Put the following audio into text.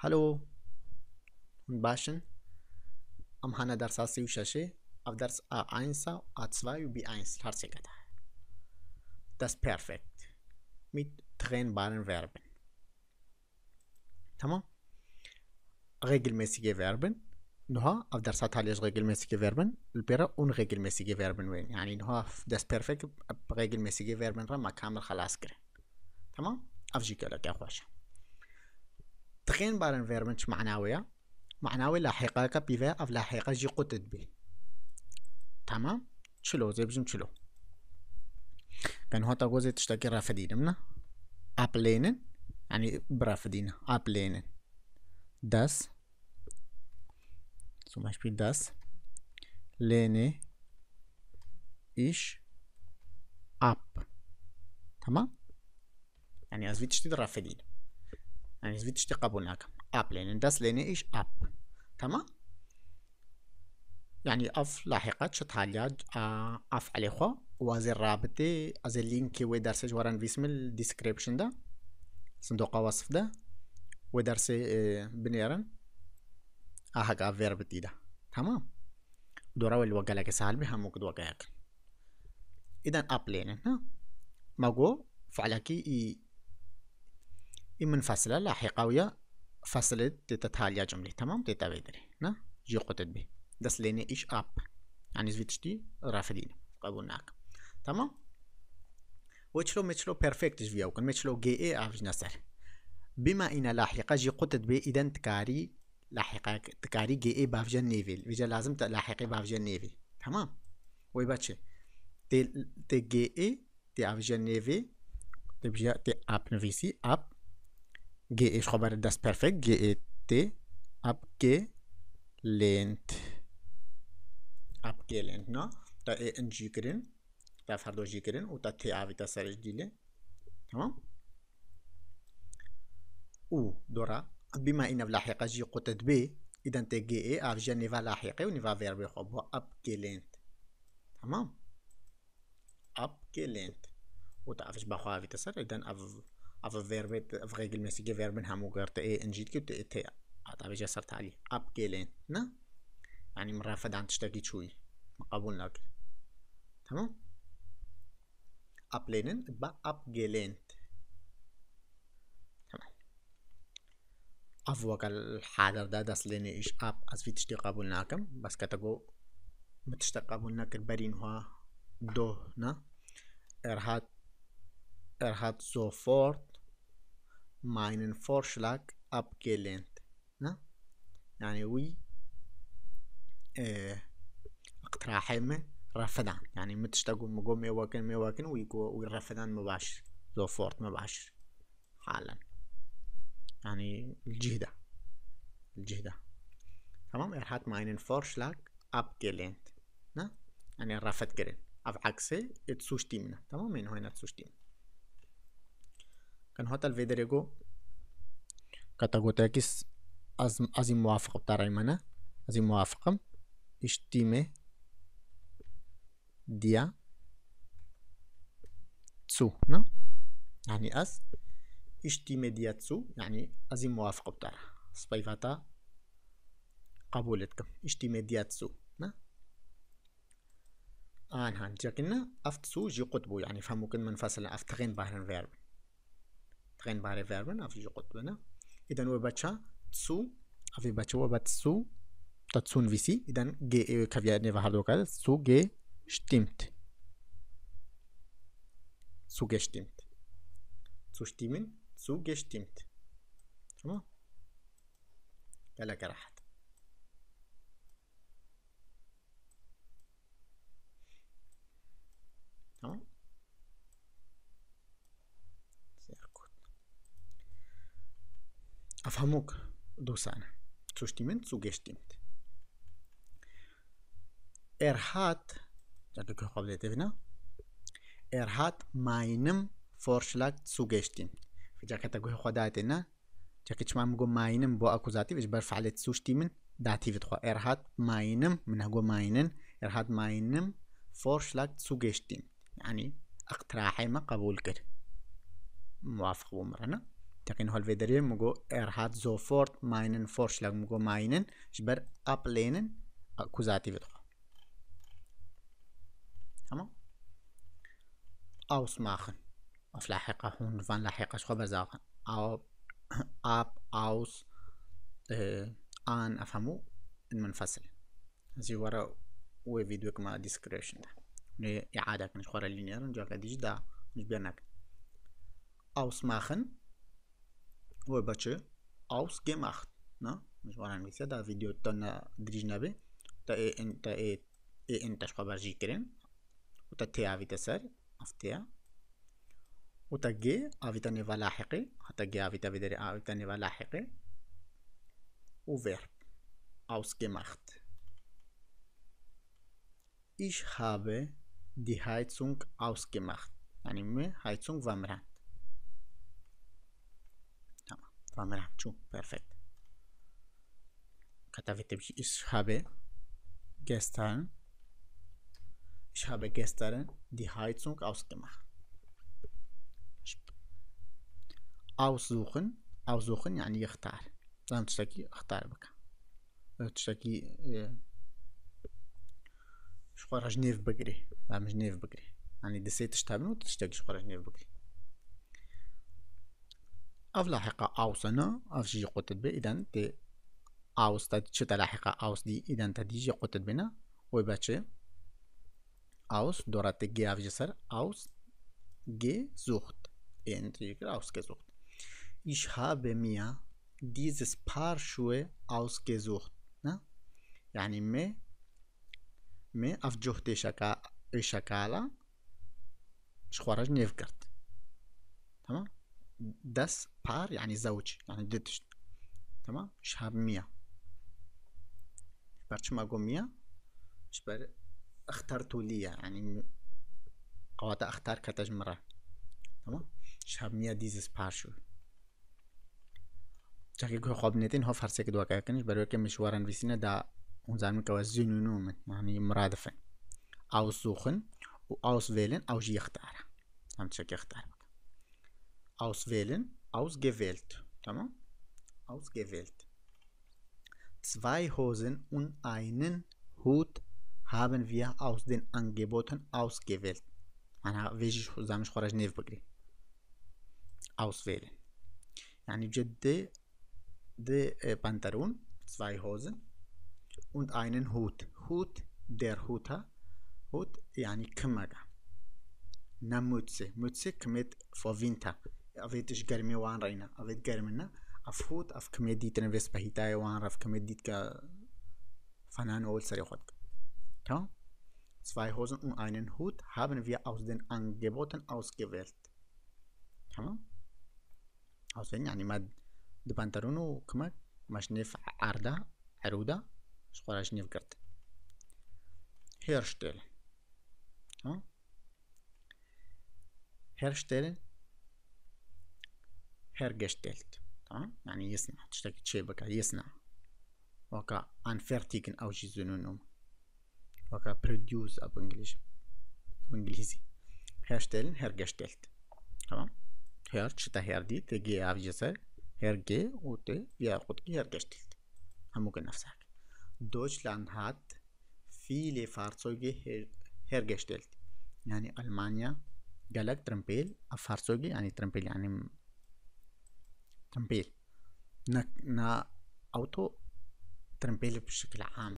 Hallo und Baschen. Am Hana درس آسی وششه auf درس A1 A2 und B1 hartziger Das ist perfekt. Mit trennbaren Verben. تمام regelmäßige Verben نها auf درسات هاليش regelmäßige Verben البيرا unregelmäßige Verben وين يعني نها das perfekt regelmäßige Verben را ما كامل خلاص كره تمام افجي كلك يا خوش تخين بارن فيرمنش معناوية معناوي لاحقة بيفا أف لاحقة جي قتد بي. تمام؟ شلو؟ زي بجم شلو؟ كان هو تقوزي تشتكي رافدين منا أبلينن؟ يعني برافدين. أبلينن. das zum Beispiel das lehne ich ab تمام؟ يعني as wichtig رافدين. يعني es wird قبولناك ablehnen das lehne ich ab تمام؟ يعني أف لاحقا شتحاليا أف عليخوا. وأزي الرابطي أزي اللينك وي درسي جواران فيسم الديسكريبشن ده. صندوق وصف ده. ودرسي بنيرن. أهاك فيربتي ده. تمام؟ دورا واللي وقالك سالبي هموك دوقاك اذا ابلين ها؟ ماغو فعلكي منفصلة لاحقة ويا فصلت تتاليا جملة تمام؟ تتابعي نا؟ جي قطت بي. das lehne ich ab يعني زفيتشتي رافدين قبولناك تمام؟ وشلو مشلو بيرفكت جفيا وكن مشلو جي اي أفج نصر بما إن لاحقة جي قطت بي اذا تكاري لاحقة تكاري جي اي بافجا نيفيل فيجا لازم لاحقي بافجا نيفي تمام؟ وي باتشي. تي تي جي اي تي افجا نيفي تبجا تي أب نفيسي أب. G ist aber das perfekt. GET abgelehnt. abgelehnt جي كرين تا فردو جي كرين وتا تي افي تا سرج ديلي تمام و دورا بما ان لاحقه جي قطت بي اذا تي جي اي اف جي نيفا لاحقي ونيفا فيربي خوب هو abgelehnt. تمام abgelehnt. وتعرفش بخوا في تسر اذا اف av verbet regelmäßige Verben هم وقرت إيه انجيت كنت تي طبعا جسرت عليه abgelehnt نه يعني مرافد عن تشتكي شوي مقبول لك. تمام؟ ablehnen يبقى abgelehnt تمام. أفوق الحاضر ده داس ليني إيش أب. أز في تشتي قبولناكم بس كتقو بتشتي قبولناك البرين هو دو. نا؟ إرهات Er hat sofort meinen Vorschlag abgelehnt. Ne? يعني وي آه اقتراحي رفضان يعني متشتاقون مقوم ميواكن ميواكن ويقو ويرفضان مباشر sofort مباشر حالا. يعني الجهدة الجهدة. تمام؟ er hat meinen Vorschlag abgelehnt ne? يعني رفض كرن auf عكسه zustimmen تمام؟ من هنا zustimmen هوتا الفيدريغو كاتاغوتاكيس از أزي موافقة بتاع ريمانا أزي موافقة. إشتيمي ديا تسو نا يعني أز. إشتيمي ديا تسو يعني أزي موافقة بتاع صفيفاتا قبولتكم إشتيمي ديا تسو نا آن هان جاكنا أفتسو جي قطبو يعني فهمو منفصل أفتغين بحرن فيرب. Trennbare Verben auf قطبنا إذا وبتشا تسو أفي بتشا وبتسو تتسون فيسي إذا جي كافيا نيفا هادو كذا سو جي stimmt zugestimmt zustimmen zugestimmt تمام يلا راحت تمام Afhamuk Dosana. Zustimmen, zugestimmt. Er hat, er hat meinem Vorschlag zugestimmt. فجاك تقول خداتنا جاك ما مقول ماينم بو اكو ذاتي فيش برفع على zustimmen داتي في تخوا er hat meinem من هو meinen er hat meinem Vorschlag zugestimmt يعني اقتراحي ما قبول كده موافق بمرنا Kan hålla vidare mugo er hat sofort meinen Vorschlag mugo meinen ich ber ablehnen Akkusativ تمام؟ ausmachen auf لاحقة هون فان لاحقة شو بزاقن أو أب أوس آن أفهمو المنفصل زي ورا وفيديو كما ديسكريشن ده. إعادة كنش خورا لينير نجا قديش دا مش بيرنك ausmachen وبچه ausgemacht نه مش ورا نویسه دا فيديو تنا دريج نبي تا اي ان تا اي اي ان تشخوا برجي كرين وتا تي avite ser aftea وتا جي avita neva لاحقي حتى جي avita vedere avita neva لاحقي وverb ausgemacht ich habe die Heizung ausgemacht يعني ما Heizung وامران تمام وامران شو perfekt كتبت بشي ich habe gestern Ich habe gestern die Heizung ausgemacht. Aussuchen aussuchen يعني يختار لازم تشتكي اختار بك تشتكي شخورا جنيف بقري لا مش جنيف بقري يعني دسيت تشتابنو تشتكي شخورا جنيف بقري أف لاحقة أوسنا أف جي قوتت بي إذن تي أوس تشتا لاحقة أوس دي إذن تدي قوتت بنا ويباتشي aus dort geavgeser ausgesucht. Entweder ausgesucht. Ich habe mir dieses Paar Schuhe ausgesucht. Ne? يعني ما ما أفجهت شكا شكالة شخورج نفكرت تمام das Paar يعني زوج يعني دتش. تمام؟ ich habe mir ich ما أقول mir ich اخترت لي يعني قوات اختار كتاج مرة تمام؟ شاب ميا ديزس پارشو چاکی که خواب نتین ها فرسه که دوا کنش برای که مشوارن ویسینه دا اون زمین که زنونو من يعني مرادفة aussuchen و auswählen aus يختار هم تشك يختار auswählen ausgewählt تمام ausgewählt zwei Hosen und einen Hut haben wir aus den Angeboten ausgewählt. أنا فيجي زعمش خرج نيف بقري auswählen يعني بجد دي بنطلون zwei Hosen und einen Hut Hut der Hut Hut يعني كمجة na Mütze Mütze كمت for winter أفيتش جرمي وان رينا أف هوت أف كمت ديت نفس بهيتاي وان رف كمت ديت ك فنان أول سري خدك Ja? Zwei Hosen und einen Hut haben wir aus den Angeboten ausgewählt. تمام auswählen يعني ما د بنطلون كما مش نف عرضة عروضة شخوراش نف قرد. herstellen تمام herstellen هيرجشتلت تمام؟ يعني يصنع تشتكي تشيبك يصنع. وكا انفيرتيكن أو جيزونونوم وكا بروديوس اب انجليش إنجليزي. هيرشتلن هيرجشتلت تمام؟ هير تشتا هير دي تجي افجسا هير جي و تي في اخوت كي هيرجشتلت همو كان نفسك دوتشلاند هات فيلي فارتسوجي هيرجشتلت يعني ألمانيا جالك ترمبيل افارتسوجي يعني ترمبيل يعني ترمبيل نا نا أوتو ترمبيل بشكل عام.